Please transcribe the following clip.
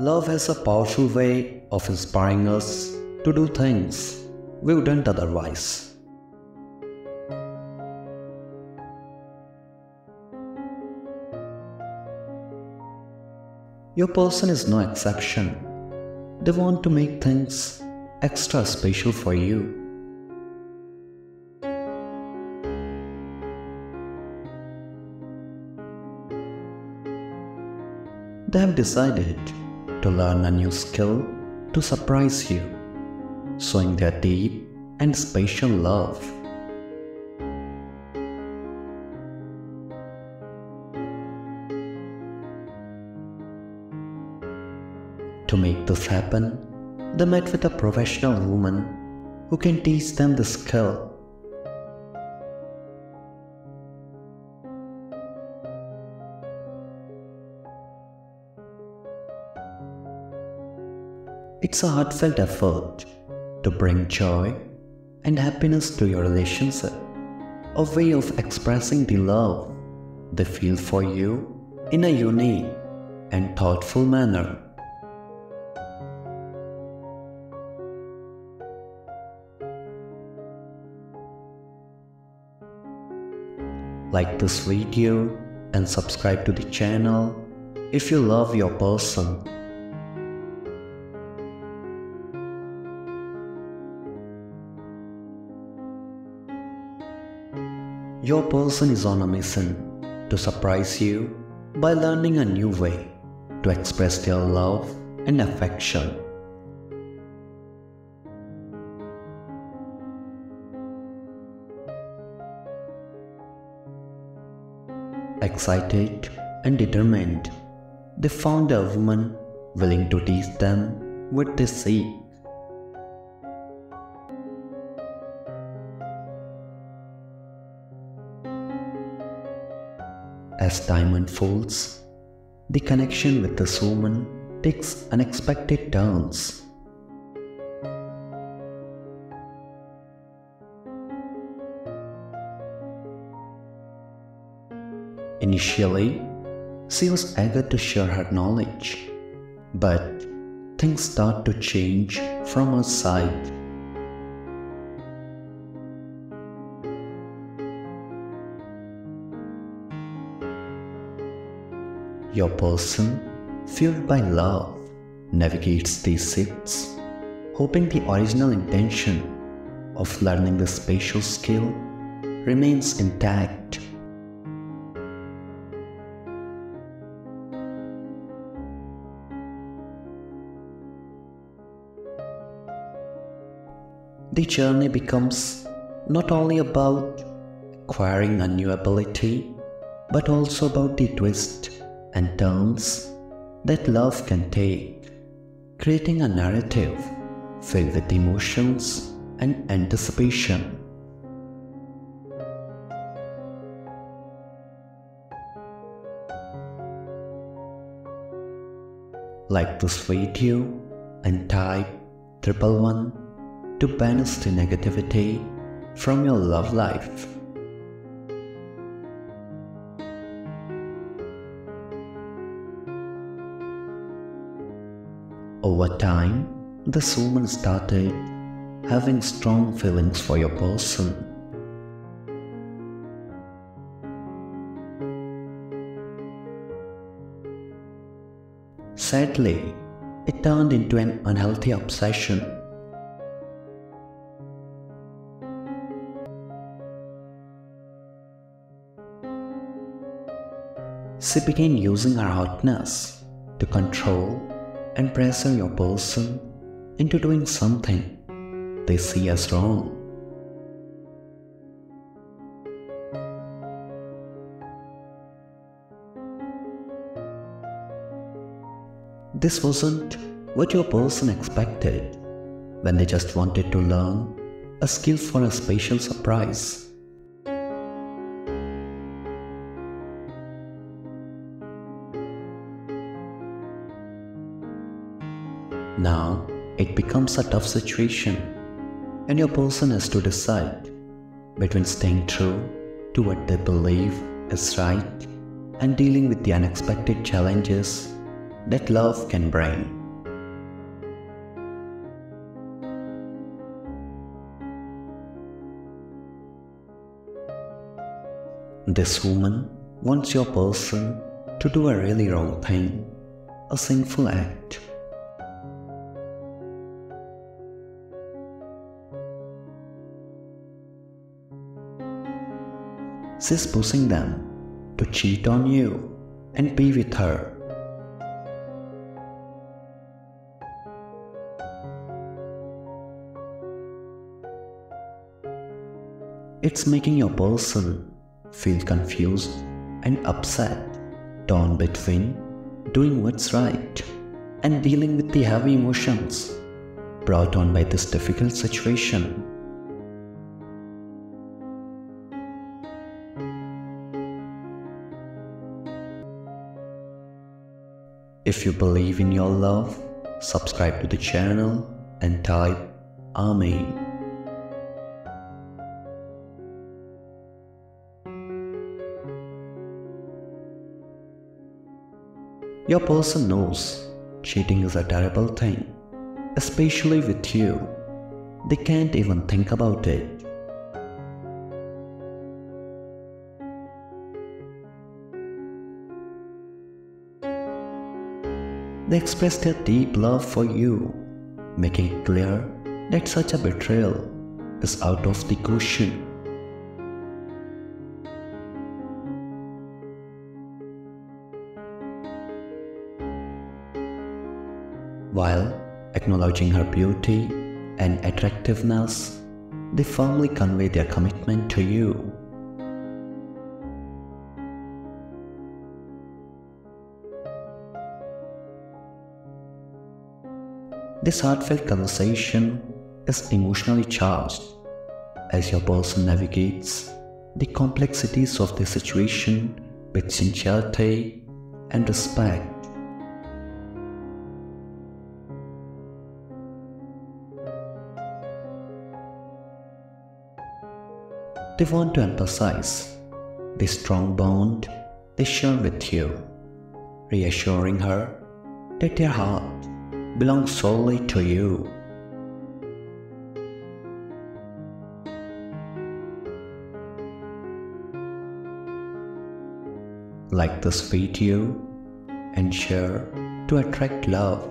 Love has a powerful way of inspiring us to do things we wouldn't otherwise. Your person is no exception. They want to make things extra special for you. They have decided to learn a new skill to surprise you, showing their deep and special love. To make this happen, they met with a professional woman who can teach them the skill. It's a heartfelt effort to bring joy and happiness to your relationship, a way of expressing the love they feel for you in a unique and thoughtful manner. Like this video and subscribe to the channel if you love your person. Your person is on a mission to surprise you by learning a new way to express their love and affection. Excited and determined, they found a woman willing to teach them what they seek. As time unfolds, the connection with this woman takes unexpected turns. Initially, she was eager to share her knowledge, but things start to change from her side. Your person, fueled by love, navigates these shifts, hoping the original intention of learning the spatial skill remains intact. The journey becomes not only about acquiring a new ability, but also about the twist and turns that love can take, creating a narrative filled with emotions and anticipation. Like this video and type triple one to banish the negativity from your love life. Over time, this woman started having strong feelings for your person. Sadly, it turned into an unhealthy obsession. She began using her hotness to control and pressure your person into doing something they see as wrong. This wasn't what your person expected when they just wanted to learn a skill for a special surprise. Now it becomes a tough situation, and your person has to decide between staying true to what they believe is right and dealing with the unexpected challenges that love can bring. This woman wants your person to do a really wrong thing, a sinful act. She's pushing them to cheat on you and be with her. It's making your person feel confused and upset, torn between doing what's right and dealing with the heavy emotions brought on by this difficult situation. If you believe in your love, subscribe to the channel and type Amen. Your person knows cheating is a terrible thing, especially with you. They can't even think about it. They express their deep love for you, making it clear that such a betrayal is out of the question. While acknowledging her beauty and attractiveness, they firmly convey their commitment to you. This heartfelt conversation is emotionally charged as your person navigates the complexities of the situation with sincerity and respect. They want to emphasize the strong bond they share with you, reassuring her that their heart belongs solely to you. Like this video and share to attract love